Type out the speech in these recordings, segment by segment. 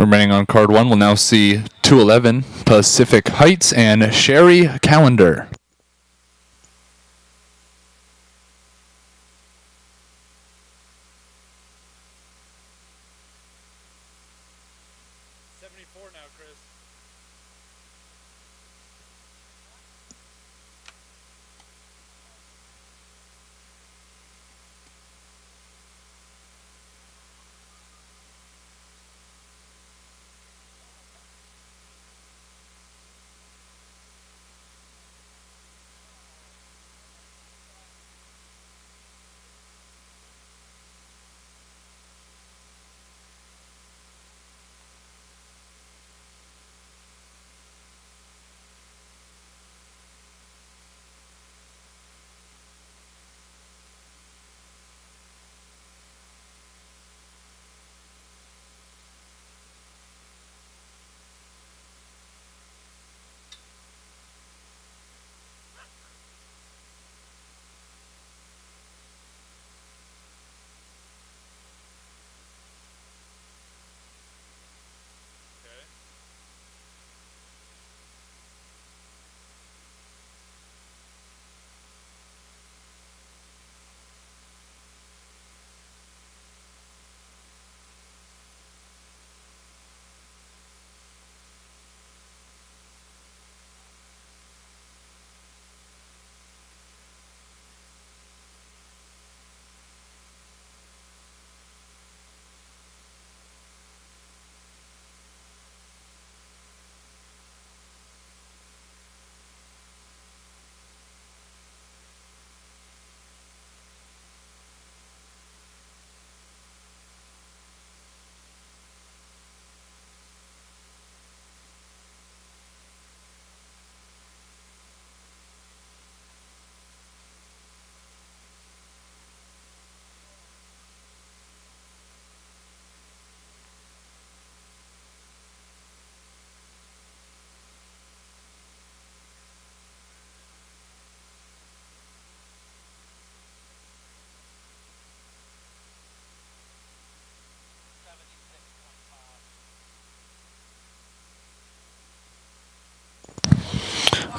Remaining on card one, we'll now see 211 Pacific Heights and Cherie Callander.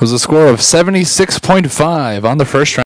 Was a score of 76.5 on the first round.